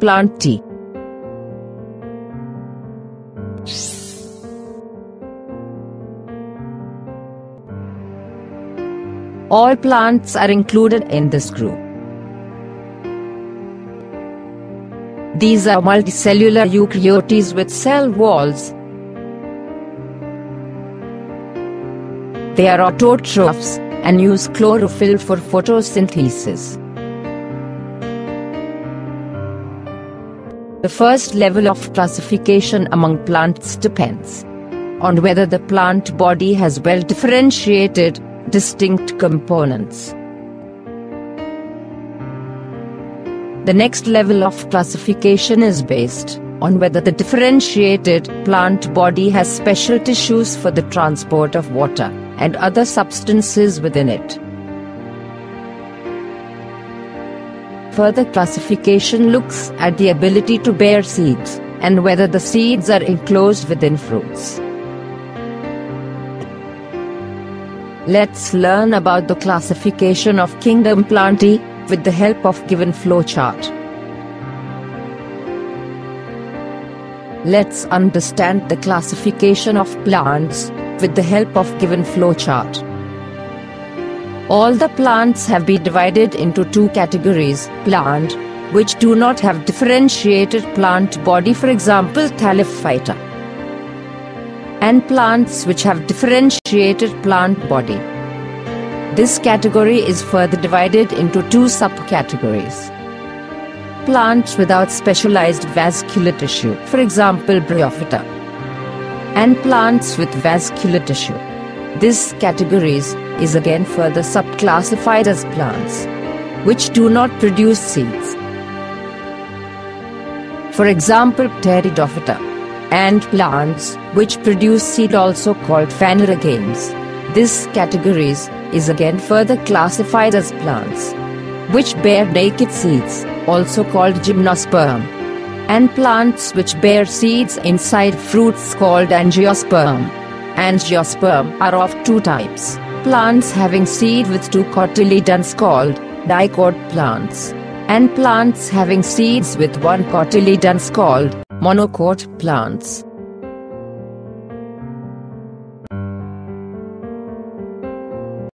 Plantae. All plants are included in this group. These are multicellular eukaryotes with cell walls. They are autotrophs and use chlorophyll for photosynthesis. The first level of classification among plants depends on whether the plant body has well differentiated distinct components. The next level of classification is based on whether the differentiated plant body has special tissues for the transport of water and other substances within it. Further classification looks at the ability to bear seeds and whether the seeds are enclosed within fruits. Let's learn about the classification of kingdom Plantae with the help of given flowchart. Let's understand the classification of plants with the help of given flowchart. All the plants have been divided into two categories, plant, which do not have differentiated plant body for example Thallophyta and plants which have differentiated plant body. This category is further divided into two subcategories. Plants without specialized vascular tissue, for example Bryophyta, and plants with vascular tissue. This categories is again further subclassified as plants which do not produce seeds. For example Pteridophyta and plants which produce seed also called phanerogams. This categories is again further classified as plants which bear naked seeds, also called gymnosperm, and plants which bear seeds inside fruits called angiosperm. Angiosperm are of two types, plants having seed with two cotyledons called dicot plants, and plants having seeds with one cotyledons called monocot plants.